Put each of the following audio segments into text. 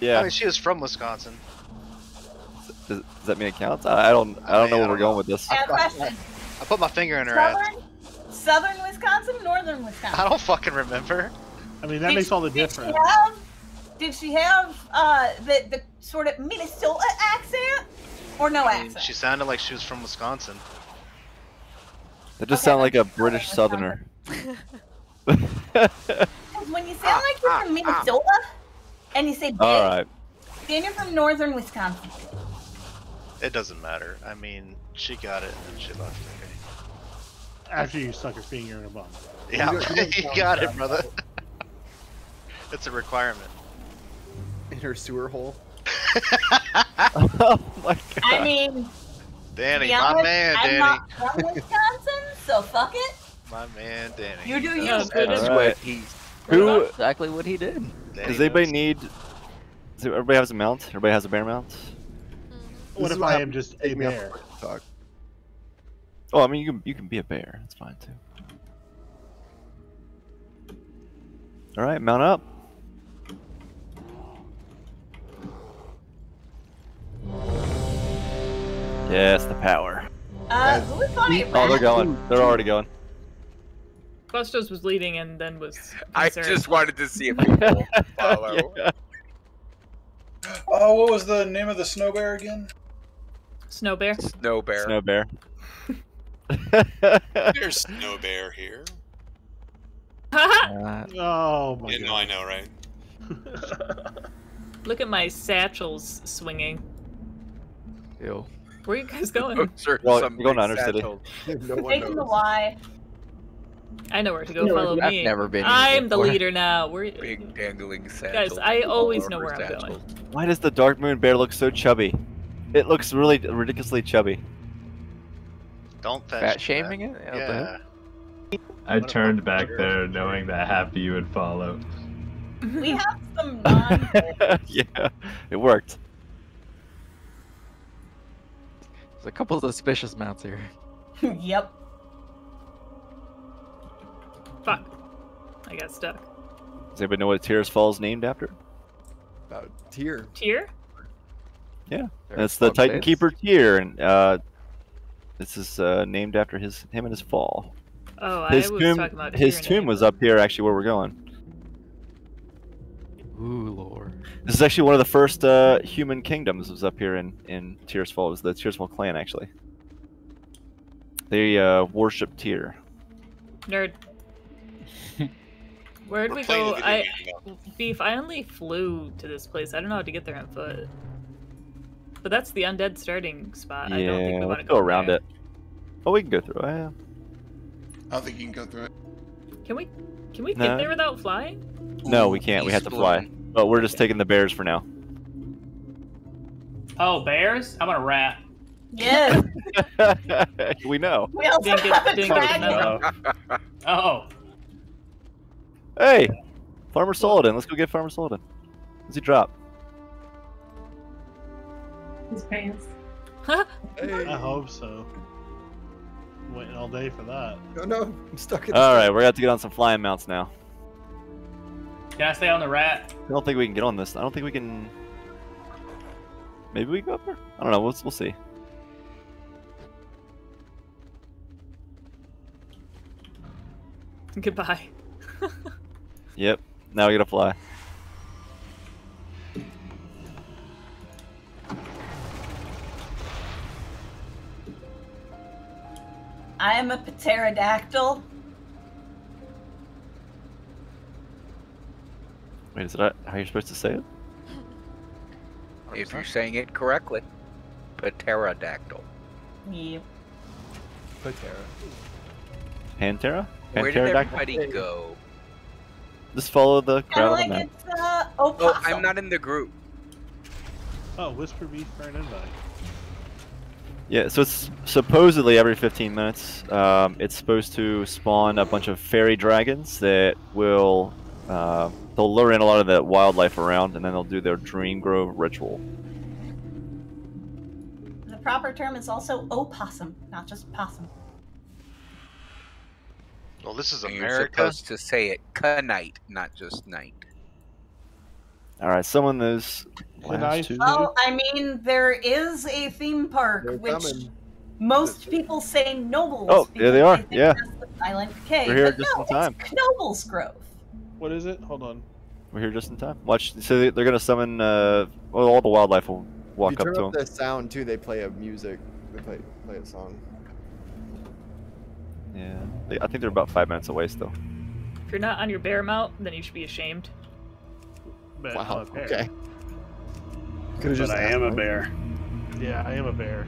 Yeah. I mean, she is from Wisconsin. Does, does that mean it counts? I, I don't. I don't know where we're going with this. I have a question. I put my finger in her ass. Southern, Southern Wisconsin, Northern Wisconsin. I don't fucking remember. I mean, that Did- makes all the did difference. She have, did she have uh, the the sort of Minnesota accent or no I mean, accent? she sounded like she was from Wisconsin. That just Okay, sound like a British Southerner. Southerner. 'Cause when you sound ah, like you're ah, from ah. Minnesota and you say big, All right. then you're from Northern Wisconsin. It doesn't matter. I mean, she got it and then she left. After you stuck your finger in a bum. Yeah, You don't- you don't you sound got it, brother. it's a requirement. In her sewer hole. oh my god. I mean, Danny, be my honest, man, I'm Danny. not from Wisconsin, so fuck it. My man, Danny. You do you. No, good. All That's right. what he's. Who- exactly what he did. Danny Does anybody need? Does everybody has a mount? Everybody has a bear mount? What This if I am just a Take me off bear? talk. Oh, I mean you can you can be a bear. That's fine too. All right, mount up. Yes, the power. Uh, who is on it? Oh, they're going. They're already going. Bustos was leading and then was. I just wanted to see if people follow. Yeah. Oh, what was the name of the snow bear again? Snow bear. Snow bear. Snow bear. There's Snow Bear here. Haha! Uh, Oh my Yeah, no, I know, right? Look at my satchels swinging. Where are you guys going? Those are Well, some we're going to big Undercity. no one Taking the. Y. I know where to go. No, Follow I've me. never been I'm the leader now. We're Big dangling satchels. guys. I always know over where I'm satchels. going. Why does the dark moon bear look so chubby? It looks really ridiculously chubby. Don't fetch Fat shaming man. it? Yeah. I turned back there knowing that Happy you would follow. We have some non. yeah, it worked. There's a couple of suspicious mounts here. yep. Fuck. I got stuck. Does anybody know what Tirisfal's named after? About tier. Tier? Yeah, There it's the Titan bits. Keeper Tyr, and uh, this is uh, named after his him and his fall. Oh, his I was tomb, talking about his Tyranny. tomb was up here, actually, where we're going. Ooh, lord. This is actually one of the first uh, human kingdoms. Was up here in in Tirisfal. It was the Tirisfal clan, actually. They uh, worship Tyr. Nerd. Where'd We're we go? I beef. I only flew to this place. I don't know how to get there on foot. But that's the undead starting spot. Yeah, I don't think yeah, we want to go around there. it. Oh, we can go through. Yeah. I don't think you can go through it. Can we? Can we No. get there without flying? No, we can't. We have to fly. But we're just taking the bears for now. Oh, bears? I'm about a rat? Yes. we know. We also Didn't get- have didn't get the dragon. memo. Oh, Hey, Farmer Solliden. Let's go get Farmer Solliden. What's he drop? His pants. Huh? I hope so. Waiting all day for that. No, no, I'm stuck in. All right, we're gonna have to get on some flying mounts now. can I stay on the rat? I don't think we can get on this. I don't think we can. Maybe we go up there. I don't know. We'll we'll see. Goodbye. Yep. Now we gotta fly. I am a pterodactyl. Wait, is that how you're supposed to say it? If you're saying it correctly. Pterodactyl. Yeah. Patera. Pantera? Where did Pterodactyl? everybody go? Just follow the crowd of on the map. it's uh, Oh. I'm not in the group. Oh, whisper me for an invite. Yeah, so it's supposedly every 15 minutes. Um, it's supposed to spawn a bunch of fairy dragons that will uh, they'll lure in a lot of the wildlife around, and then they'll do their dream grove ritual. The proper term is also opossum, not just possum. Well, this is And You're America. supposed to say it knight, not just night. All right, someone those last two. Oh, I mean, there is a theme park They're which coming. most people say Nobles. Oh, there they are, think yeah. that's the Silent Decay. We're here but just no, in time. It's Nobles Grove. What is it? Hold on. We're here just in time. Watch. So they- they're gonna summon. Uh, well, all the wildlife will walk you up turn to up them. the sound too. They play a music. They play play a song. Yeah, I think they're about five minutes away still. If you're not on your bear mount, then you should be ashamed. But Wow. I'm a. Okay. But just I am a right? bear. Yeah, I am a bear.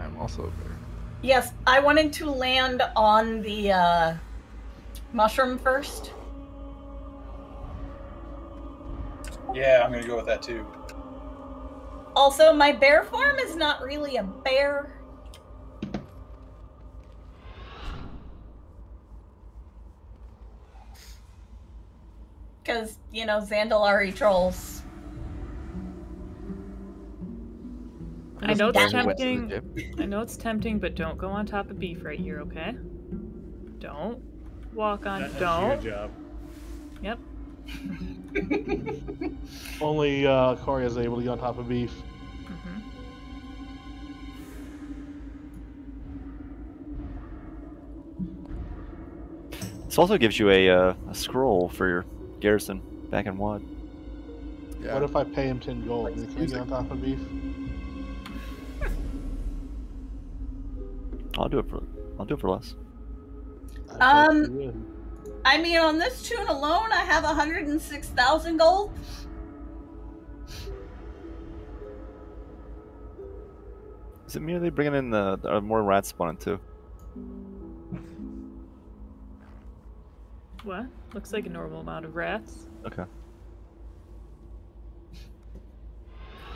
I'm also a bear. Yes, I wanted to land on the uh, mushroom first. Yeah, I'm gonna go with that too. Also, my bear form is not really a bear. Because, you know, Zandalari trolls. I know it's Doesn't wet to the tempting. I know it's tempting, but don't go on top of beef right here, okay? Don't walk on. That- don't. That's your job. Yep. Only uh, Corey is able to get on top of beef. hmm This also gives you a uh, a scroll for your garrison back in WoD. Yeah. What if I pay him 10 gold? Can he get on top of beef? I'll do it for. I'll do it for less. I Um, think he would. I mean, on this tune alone, I have 106,000 gold. Is it merely bringing in the, the more rats spawning too? What? Looks like a normal amount of rats. Okay.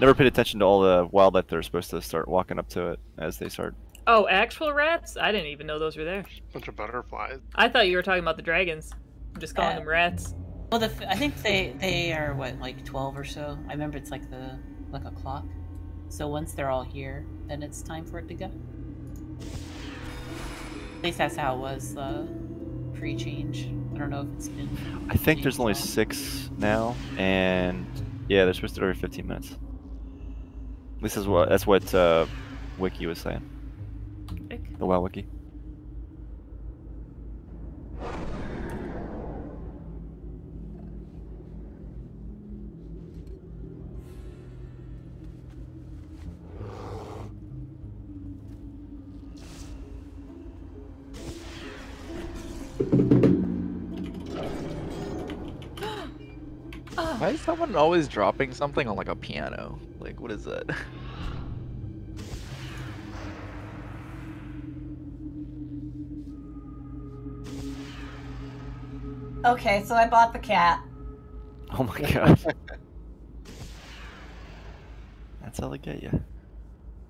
Never paid attention to all the wildlife that are supposed to start walking up to it as they start. Oh, actual rats? I didn't even know those were there. Bunch of butterflies. I thought you were talking about the dragons. I'm just calling Uh, them rats. Well, the, f- I think they they are what like twelve or so. I remember it's like the like a clock. So once they're all here, then it's time for it to go. At least that's how it was uh, pre-change. I don't know if it's been. I think there's only six now, and yeah, they're supposed to be every 15 minutes. This is what that's what uh, Wiki was saying. Ick. The WoW Wiki. Someone always dropping something on like a piano? Like, what is that? Okay, so I bought the cat. Oh my god. that's how they get you.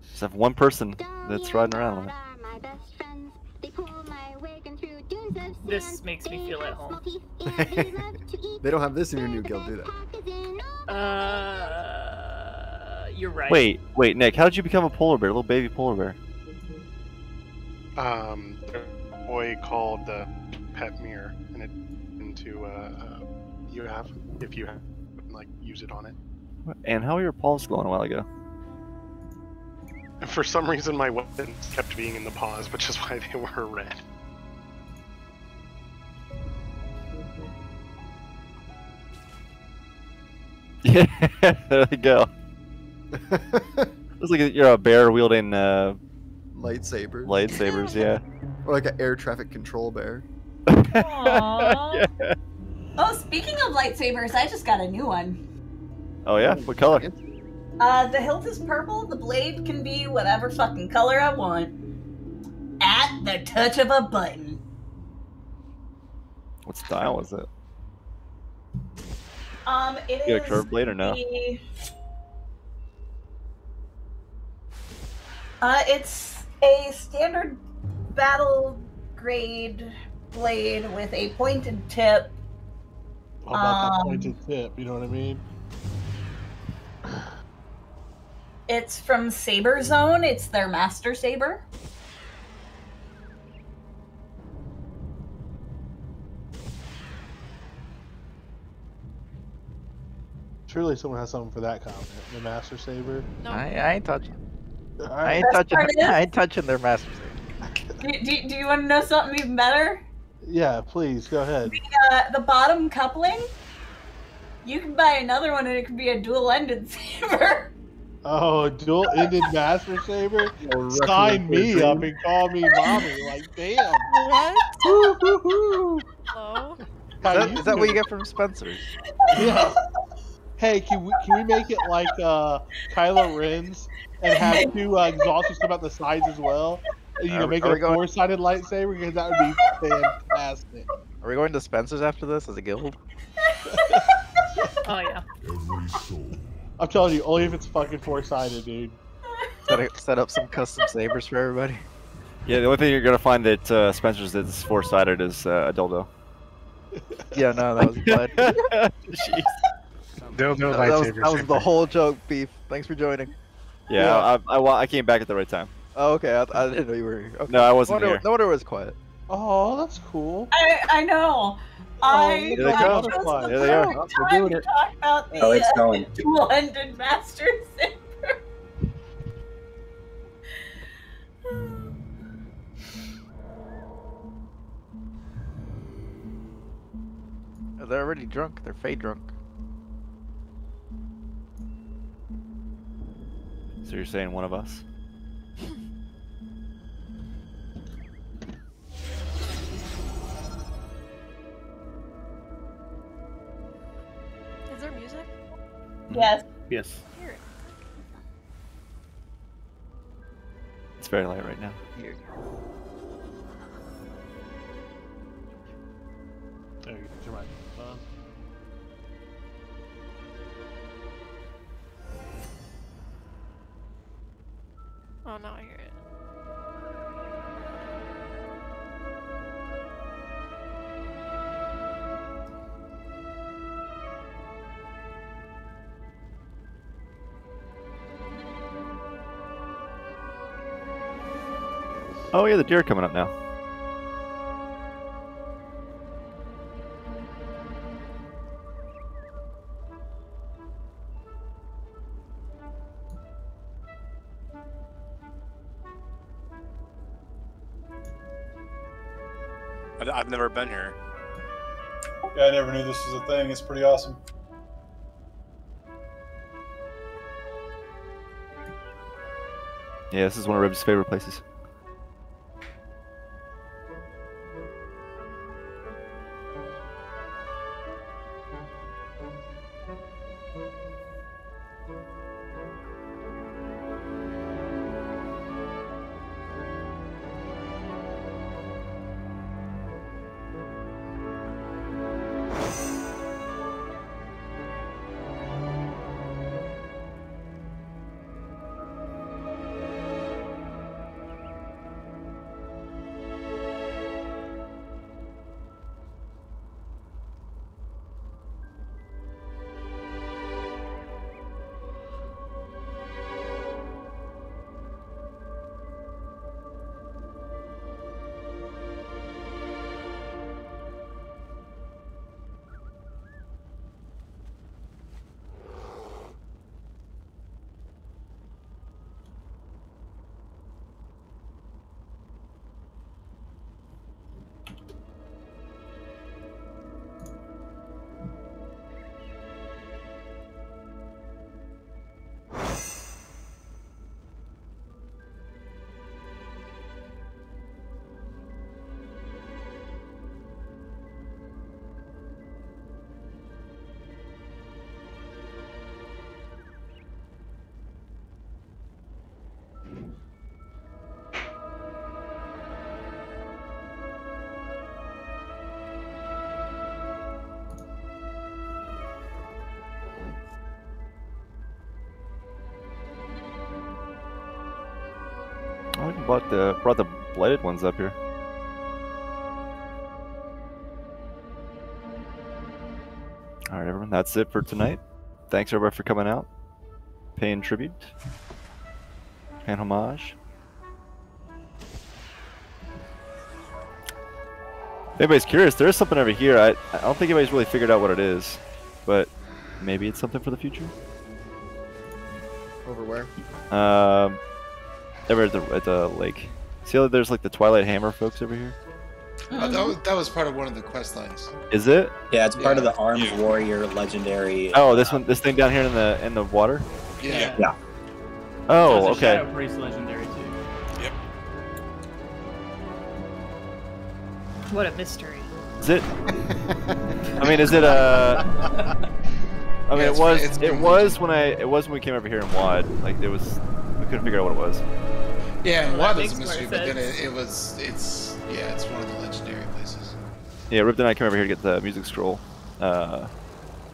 Just have one person that's riding around on it. This makes me feel at home. They don't have this in your new guild, do they? Uh, you're right. Wait, wait, Nick, how did you become a polar bear, a little baby polar bear? Um, a boy called the Pet Mirror, and it into uh, uh, you have if you have like use it on it. And how were your paws glowing a while ago? For some reason, my weapons kept being in the paws, which is why they were red. Yeah, there they go. Looks like you're a bear wielding uh, Lightsabers. lightsabers, yeah. Or like an air traffic control bear. Aww. Oh, speaking of lightsabers, I just got a new one. Oh yeah, what color? Uh, the hilt is purple. The blade can be whatever fucking color I want. At the touch of a button. What style is it? Um, it You is a curved blade or no? the- Uh, it's a standard battle grade blade with a pointed tip. How about that Um, pointed tip? You know what I mean? It's from Saber Zone. It's their master saber. Truly, someone has something for that comment. The Master Saber. I, I ain't touching. I ain't Best touching. is- I ain't touching their master. Saber. Do, do, do you want to know something even better? Yeah, please go ahead. Uh, the bottom coupling, you can buy another one and it can be a dual-ended saber. Oh, dual-ended Master Saber. Sign me up and call me mommy. Like, damn. What? Woo-hoo-hoo. Hello? Is that, is that what you get from Spencer's? Yeah. Hey, can we can we make it like uh, Kylo Ren's and have two uh, exhausts come out the sides as well? You know, Are make are it a four-sided lightsaber because that would be fantastic. Are we going to Spencer's after this as a guild? Oh yeah. I'm telling you, only if it's fucking four-sided, dude. Set, a- set up some custom sabers for everybody. Yeah, the only thing you're gonna find that uh, Spencer's that's four sided is uh, a dildo. Yeah, no, that was implied. Jeez. Dildo that, that was, that was the whole joke, beef. Thanks for joining. Yeah, Yeah. I, I, I came back at the right time. Oh, okay. I, I didn't know you were here. Okay. No, I wasn't no wonder, here. No wonder it was quiet. Oh, that's cool. I, I know. I, look I at chose the There they are. perfect They're time doing to it. talk about the Oh, it's uh, going. dual-ended master saber. They're already drunk. They're fade drunk. So you're saying one of us? Is there music? Yes. Yes. Hear. It's very light right now. Here. There you go. Oh, now I hear it. Oh yeah, the deer coming up now. I've never been here. Yeah, I never knew this was a thing. It's pretty awesome. Yeah, this is one of Rib's favorite places. I brought the brought the blighted ones up here. All right, everyone. That's it for tonight. Thanks everybody for coming out, paying tribute, paying homage. If anybody's curious, there is something over here. I, I don't think anybody's really figured out what it is, but maybe it's something for the future. Over where? Um, over at the at the lake. See how there's like the Twilight Hammer folks over here. Uh, that, was, that was part of one of the quest lines. Is it? Yeah, it's part of the Arms Warrior legendary. Oh, this one, this thing down here in the in the water. Yeah. Yeah. Oh, There's a okay. Shadow Priest legendary too. Yep. What a mystery. Is it? I mean, is it a? I mean, Yeah, it was it was when I it was when we came over here in WoD. Like it was, we couldn't figure out what it was. Yeah, and Well, that WAD is a mystery, but then it, it was, it's, yeah, it's one of the legendary places. Yeah, Ripton and I came over here to get the music scroll. Uh,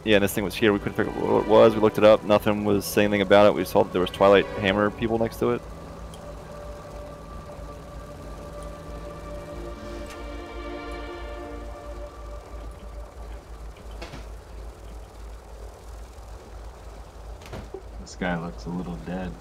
yeah, and this thing was here. We couldn't figure out what it was. We looked it up. Nothing was saying anything about it. We saw that there was Twilight Hammer people next to it. This guy looks a little dead.